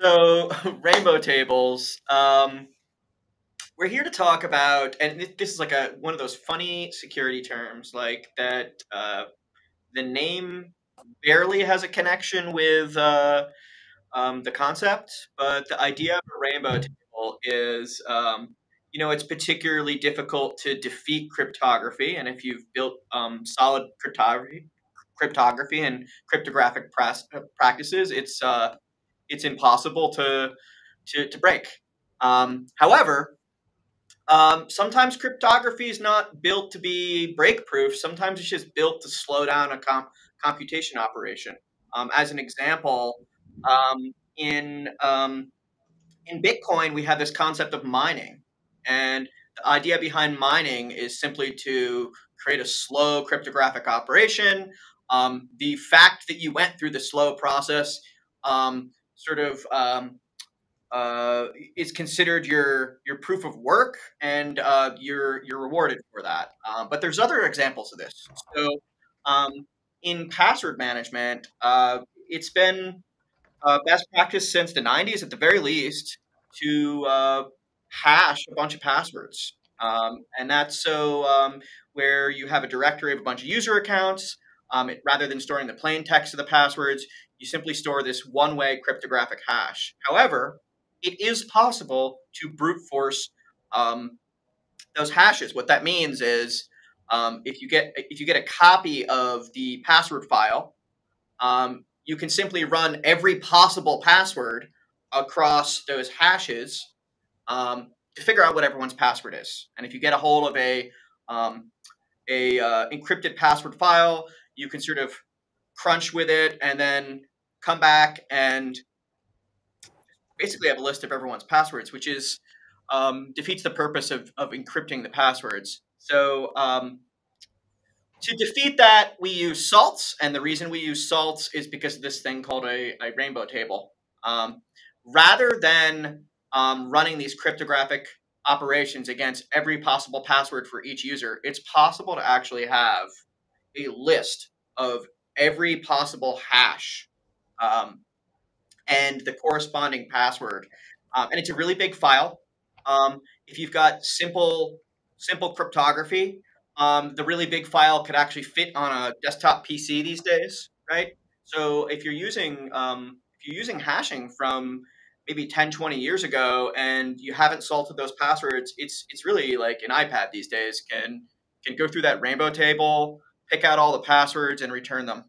So, rainbow tables. Um, we're here to talk about, and this is like a one of those funny security terms, like that. Uh, the name barely has a connection with uh, um, the concept, but the idea of a rainbow table is, um, you know, it's particularly difficult to defeat cryptography, and if you've built um, solid cryptography, cryptography and cryptographic practices, it's uh, it's impossible to to, to break. Um, however, um, sometimes cryptography is not built to be break proof. Sometimes it's just built to slow down a comp computation operation. Um, as an example, um, in um, in Bitcoin, we have this concept of mining, and the idea behind mining is simply to create a slow cryptographic operation. Um, the fact that you went through the slow process um, sort of um, uh, is considered your your proof of work, and uh, you're you're rewarded for that. Um, but there's other examples of this. So um, in password management, uh, it's been uh, best practice since the 90s, at the very least, to uh, hash a bunch of passwords. Um, and that's so um, where you have a directory of a bunch of user accounts. Um, it, rather than storing the plain text of the passwords, you simply store this one way cryptographic hash. However, it is possible to brute force um, those hashes. What that means is um, if you get if you get a copy of the password file, um, you can simply run every possible password across those hashes um, to figure out what everyone's password is. And if you get a hold of a um, a uh, encrypted password file, you can sort of crunch with it and then come back and basically have a list of everyone's passwords, which is um, defeats the purpose of, of encrypting the passwords. So um, to defeat that, we use salts, and the reason we use salts is because of this thing called a, a rainbow table. Um, rather than um, running these cryptographic operations against every possible password for each user, it's possible to actually have a list of every possible hash um, and the corresponding password. Um, and it's a really big file. Um, if you've got simple simple cryptography, um, the really big file could actually fit on a desktop PC these days, right? So if you're using um, if you're using hashing from maybe 10, 20 years ago and you haven't salted those passwords, it's it's really like an iPad these days can can go through that rainbow table, pick out all the passwords and return them.